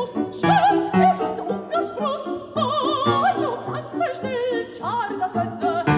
Herz echt ungesprost, Kreuz und Hand zerschnitt, schar das Ganze